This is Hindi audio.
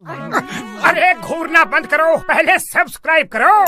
अरे घूरना बंद करो पहले सब्सक्राइब करो।